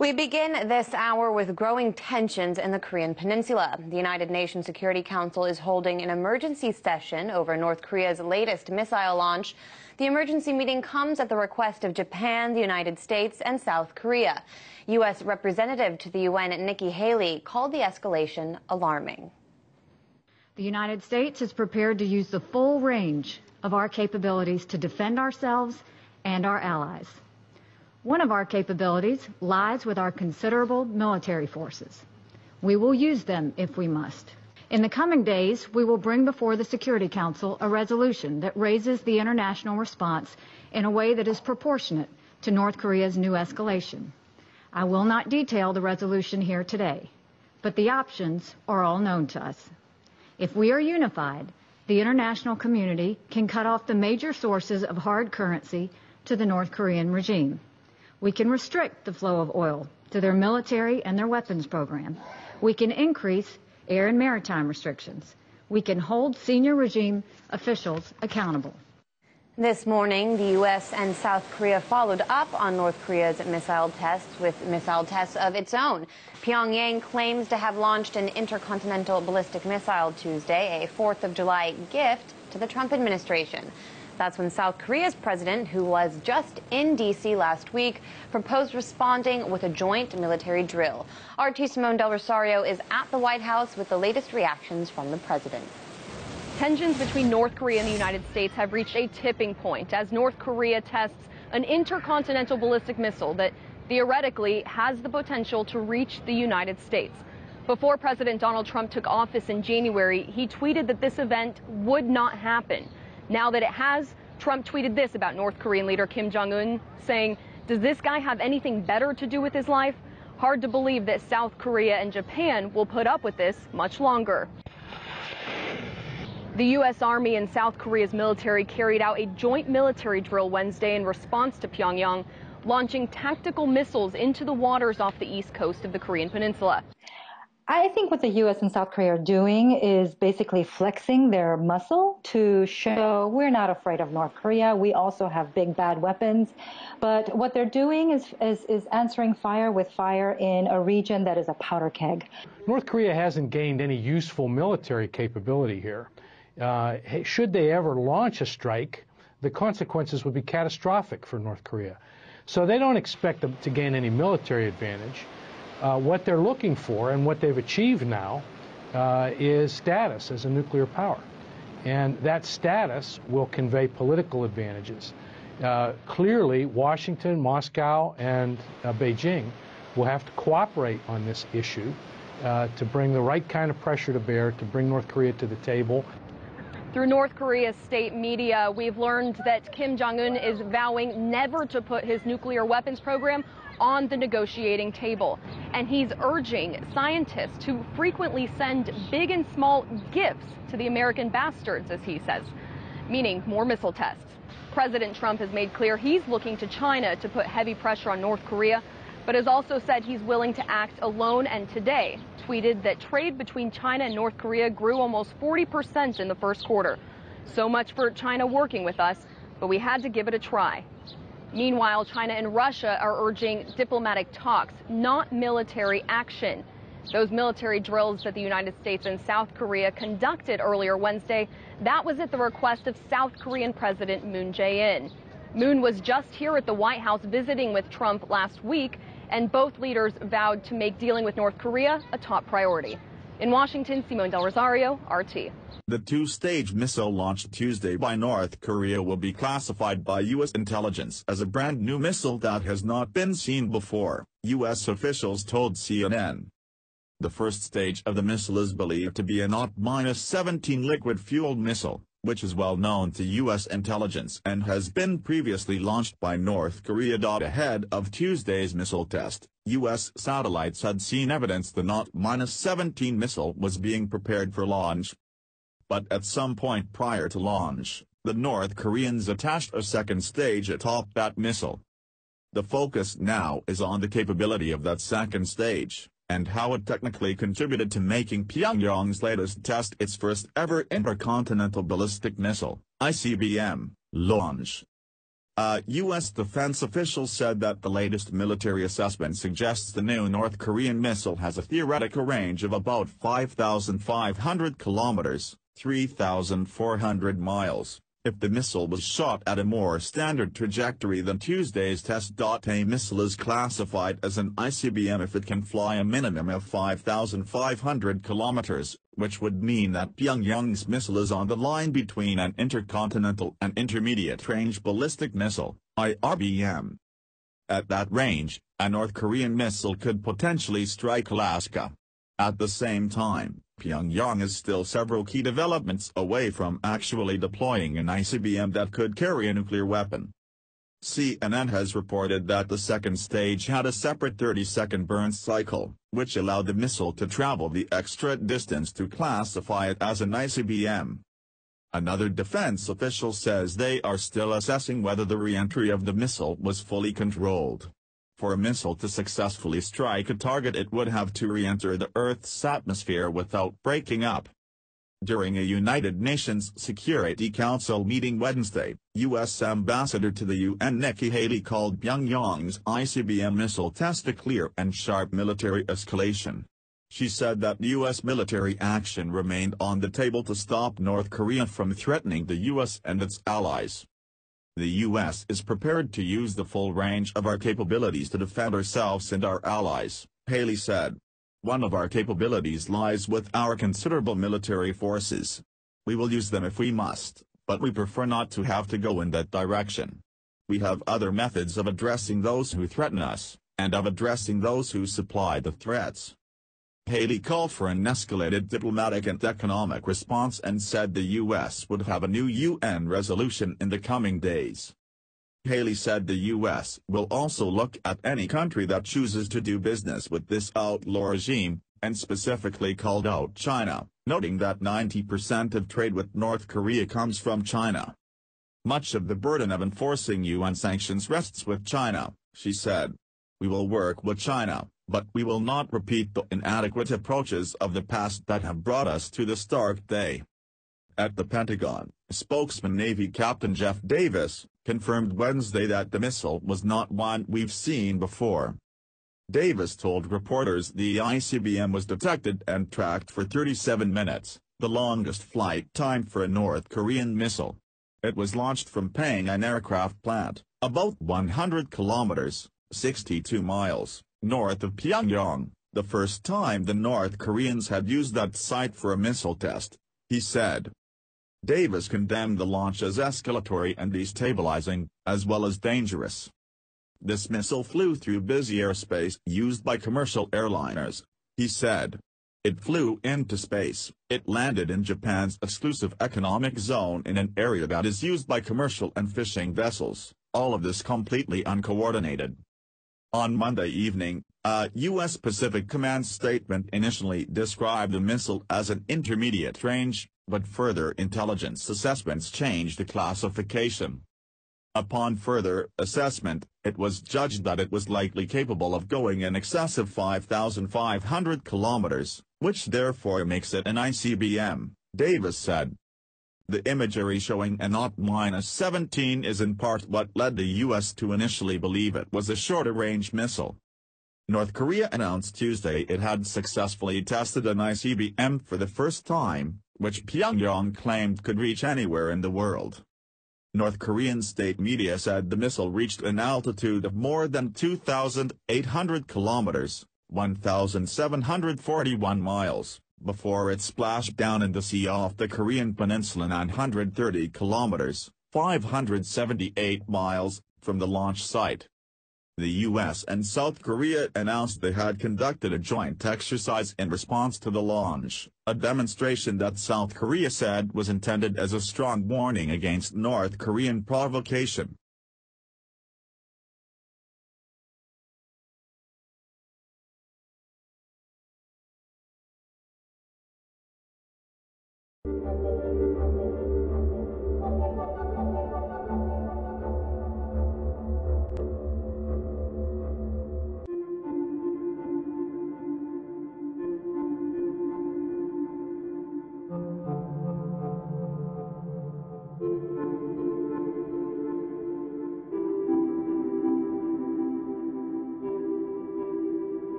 We begin this hour with growing tensions in the Korean Peninsula. The United Nations Security Council is holding an emergency session over North Korea's latest missile launch. The emergency meeting comes at the request of Japan, the United States, and South Korea. U.S. Representative to the UN Nikki Haley called the escalation alarming. The United States is prepared to use the full range of our capabilities to defend ourselves and our allies. One of our capabilities lies with our considerable military forces. We will use them if we must. In the coming days, we will bring before the Security Council a resolution that raises the international response in a way that is proportionate to North Korea's new escalation. I will not detail the resolution here today, but the options are all known to us. If we are unified, the international community can cut off the major sources of hard currency to the North Korean regime. We can restrict the flow of oil to their military and their weapons program. We can increase air and maritime restrictions. We can hold senior regime officials accountable. This morning, the U.S. and South Korea followed up on North Korea's missile tests with missile tests of its own. Pyongyang claims to have launched an intercontinental ballistic missile Tuesday, a 4th of July gift to the Trump administration. That's when South Korea's president, who was just in D.C. last week, proposed responding with a joint military drill. RT Simone Del Rosario is at the White House with the latest reactions from the president. Tensions between North Korea and the United States have reached a tipping point as North Korea tests an intercontinental ballistic missile that theoretically has the potential to reach the United States. Before President Donald Trump took office in January, he tweeted that this event would not happen. Now that it has, Trump tweeted this about North Korean leader Kim Jong un, saying, Does this guy have anything better to do with his life? Hard to believe that South Korea and Japan will put up with this much longer. The U.S. Army and South Korea's military carried out a joint military drill Wednesday in response to Pyongyang, launching tactical missiles into the waters off the east coast of the Korean Peninsula. I think what the U.S. and South Korea are doing is basically flexing their muscle to show we're not afraid of North Korea. We also have big bad weapons. But what they're doing is, is, is answering fire with fire in a region that is a powder keg. North Korea hasn't gained any useful military capability here. Uh, should they ever launch a strike, the consequences would be catastrophic for North Korea. So they don't expect to gain any military advantage uh, what they're looking for and what they've achieved now uh, is status as a nuclear power. And that status will convey political advantages. Uh, clearly, Washington, Moscow, and uh, Beijing will have to cooperate on this issue uh, to bring the right kind of pressure to bear to bring North Korea to the table. Through North Korea's state media, we've learned that Kim Jong un is vowing never to put his nuclear weapons program on the negotiating table. And he's urging scientists to frequently send big and small gifts to the American bastards, as he says, meaning more missile tests. President Trump has made clear he's looking to China to put heavy pressure on North Korea, but has also said he's willing to act alone and today tweeted that trade between China and North Korea grew almost 40% in the first quarter. So much for China working with us, but we had to give it a try. Meanwhile, China and Russia are urging diplomatic talks, not military action. Those military drills that the United States and South Korea conducted earlier Wednesday, that was at the request of South Korean President Moon Jae-in. Moon was just here at the White House visiting with Trump last week, and both leaders vowed to make dealing with North Korea a top priority. In Washington, Simone Del Rosario, RT. The two-stage missile launched Tuesday by North Korea will be classified by U.S. intelligence as a brand new missile that has not been seen before, U.S. officials told CNN. The first stage of the missile is believed to be an KN-17 liquid-fueled missile, which is well known to U.S. intelligence and has been previously launched by North Korea. Ahead of Tuesday's missile test, U.S. satellites had seen evidence the KN-17 missile was being prepared for launch, but at some point prior to launch, the North Koreans attached a second stage atop that missile. The focus now is on the capability of that second stage, and how it technically contributed to making Pyongyang's latest test its first ever intercontinental ballistic missile, ICBM, launch. A U.S. defense official said that the latest military assessment suggests the new North Korean missile has a theoretical range of about 5,500 kilometers, 3,400 miles. If the missile was shot at a more standard trajectory than Tuesday's test. A missile is classified as an ICBM if it can fly a minimum of 5,500 kilometers, which would mean that Pyongyang's missile is on the line between an intercontinental and intermediate-range ballistic missile, IRBM. At that range, a North Korean missile could potentially strike Alaska. At the same time, Pyongyang is still several key developments away from actually deploying an ICBM that could carry a nuclear weapon. CNN has reported that the second stage had a separate 30-second burn cycle, which allowed the missile to travel the extra distance to classify it as an ICBM. Another defense official says they are still assessing whether the re-entry of the missile was fully controlled. For a missile to successfully strike a target it would have to re-enter the Earth's atmosphere without breaking up. During a United Nations Security Council meeting Wednesday, U.S. Ambassador to the UN Nikki Haley called Pyongyang's ICBM missile test a clear and sharp military escalation. She said that U.S. military action remained on the table to stop North Korea from threatening the U.S. and its allies. The U.S. is prepared to use the full range of our capabilities to defend ourselves and our allies, Haley said. One of our capabilities lies with our considerable military forces. We will use them if we must, but we prefer not to have to go in that direction. We have other methods of addressing those who threaten us, and of addressing those who supply the threats. Haley called for an escalated diplomatic and economic response and said the U.S. would have a new UN resolution in the coming days. Haley said the U.S. will also look at any country that chooses to do business with this outlaw regime, and specifically called out China, noting that 90% of trade with North Korea comes from China. Much of the burden of enforcing UN sanctions rests with China, she said. We will work with China, but we will not repeat the inadequate approaches of the past that have brought us to this dark day. At the Pentagon, spokesman Navy Captain Jeff Davis, confirmed Wednesday that the missile was not one we've seen before. Davis told reporters the ICBM was detected and tracked for 37 minutes, the longest flight time for a North Korean missile. It was launched from Panghyon Aircraft Plant, about 100 kilometers, 62 miles, north of Pyongyang, the first time the North Koreans had used that site for a missile test, he said. Davis condemned the launch as escalatory and destabilizing, as well as dangerous. This missile flew through busy airspace used by commercial airliners, he said. It flew into space, it landed in Japan's exclusive economic zone in an area that is used by commercial and fishing vessels, all of this completely uncoordinated. On Monday evening, a U.S. Pacific Command statement initially described the missile as an intermediate range, but further intelligence assessments changed the classification. Upon further assessment, it was judged that it was likely capable of going in excess of 5,500 kilometers, which therefore makes it an ICBM, Davis said. The imagery showing an KN-17 is in part what led the U.S. to initially believe it was a shorter-range missile. North Korea announced Tuesday it had successfully tested an ICBM for the first time, which Pyongyang claimed could reach anywhere in the world. North Korean state media said the missile reached an altitude of more than 2,800 kilometers, 1,741 miles, before it splashed down in the sea off the Korean peninsula 930 kilometers, 578 miles, from the launch site. The U.S. and South Korea announced they had conducted a joint exercise in response to the launch, a demonstration that South Korea said was intended as a strong warning against North Korean provocation.